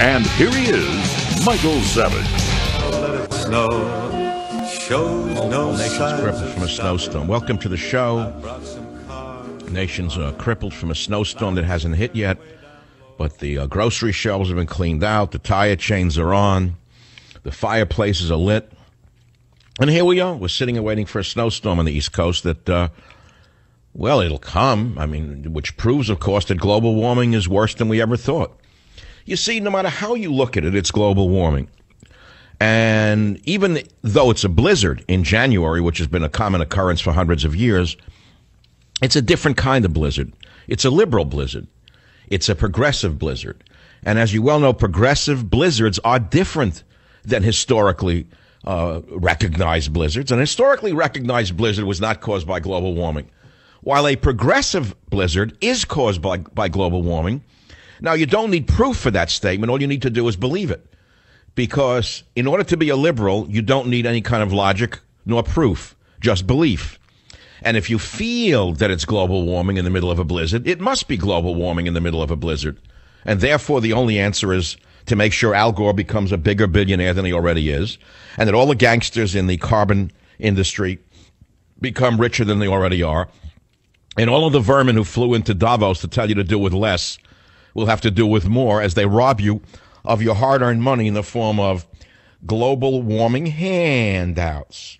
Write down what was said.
And here he is, Michael Savage. Snow shows no Nation's signs crippled from a snowstorm. Welcome to the show. Brought some cars. Nation's uh, crippled from a snowstorm that hasn't hit yet, but the uh, grocery shelves have been cleaned out. The tire chains are on. The fireplaces are lit. And here we are. We're sitting and waiting for a snowstorm on the East Coast that, uh, well, it'll come. I mean, which proves, of course, that global warming is worse than we ever thought. You see, no matter how you look at it, it's global warming. And even though it's a blizzard in January, which has been a common occurrence for hundreds of years, it's a different kind of blizzard. It's a liberal blizzard. It's a progressive blizzard. And as you well know, progressive blizzards are different than historically uh, recognized blizzards. An historically recognized blizzard was not caused by global warming, while a progressive blizzard is caused by, by global warming. Now, you don't need proof for that statement. All you need to do is believe it. Because in order to be a liberal, you don't need any kind of logic nor proof, just belief. And if you feel that it's global warming in the middle of a blizzard, it must be global warming in the middle of a blizzard. And therefore, the only answer is to make sure Al Gore becomes a bigger billionaire than he already is, and that all the gangsters in the carbon industry become richer than they already are, and all of the vermin who flew into Davos to tell you to do with less will have to do with more as they rob you of your hard earned money in the form of global warming handouts.